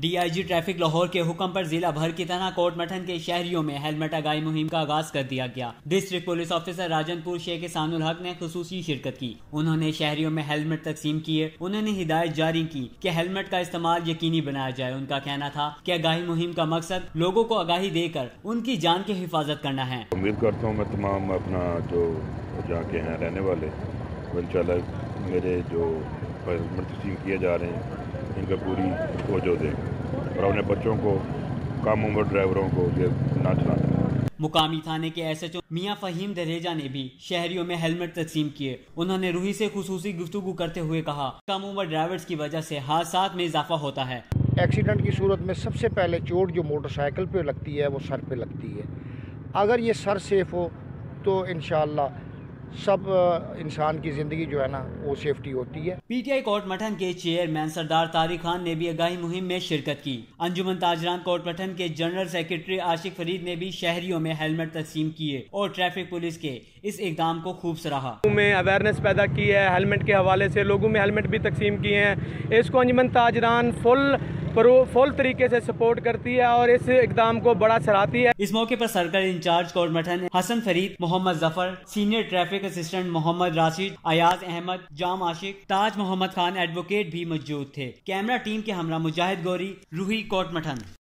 D I G traffic Lahore کے حکم پر ضلع بھر کی طرح کوٹ مٹھن کے شہریوں میں ہیلمٹ اگائی مہم کا آغاز کر دیا گیا۔ ڈسٹرکٹ پولیس آفیسر راجن پور شیخ سان الحق نے خصوصی شرکت کی۔ انہوں نے شہریوں میں ہیلمٹ تقسیم کیے، انہوں نے ہدایت جاری کی کہ ہیلمٹ کا استعمال یقینی بنایا جائے۔ ان کا کہنا تھا کہ آگاہی مہم کا مقصد لوگوں کو آگاہی دے کر ان کی جان کی حفاظت کرنا ہے۔ امید کرتا ہوں میں تمام اپنا جو جہاں کے ہیں رہنے والے، انشاءاللہ میرے جو ہیلمٹ تقسیم کیے جا رہے ہیں ان کا پوری توجہ دیں اور اپنے بچوں کو کم عمر ڈرائیوروں کو یہ نہ چلانا۔ مقامی تھانے کے ایس ایچ او میاں فہیم دریجہ نے بھی شہریوں میں ہیلمٹ تقسیم کیے۔ انہوں نے روحی سے خصوصی گفتگو کرتے ہوئے کہا کم عمر ڈرائیورز کی وجہ سے حادثات میں اضافہ ہوتا ہے۔ ایکسیڈنٹ کی صورت میں سب سے پہلے چوٹ جو موٹر سائیکل پہ لگتی ہے وہ سر پہ لگتی ہے۔ اگر یہ سر سیف ہو تو انشاءاللہ سب انسان کی زندگی جو ہے نا وہ سیفٹی ہوتی ہے۔ پی ٹی آئی کوٹ مٹھن کے چیئرمین سردار طارق خان نے بھی آگاہی مہم میں شرکت کی۔ انجمن تاجران کوٹ مٹھن کے جنرل سیکرٹری عاشق فرید نے بھی شہریوں میں ہیلمٹ تقسیم کیے اور ٹریفک پولیس کے اس اقدام کو خوب سراہا۔ میں اویئرنیس پیدا کی ہے ہیلمٹ کے حوالے سے لوگوں میں ہیلمٹ بھی تقسیم کیے ہیں۔ اس کو انجمن تاجران فل فل طریقے سے سپورٹ کرتی ہے اور اس اقدام کو بڑا سراتی ہے۔ اس موقع پر circle incharge Kot Mithan Hassan Farid, Muhammad Zafar senior traffic assistant Muhammad Rashid, Ayaz Ahmed, Jam Ashiq, Taj Muhammad Khan advocate بھی موجود تھے۔ کیمرہ ٹیم کے ہمراہ مجاہد گوری، روحی کوٹ مٹھن۔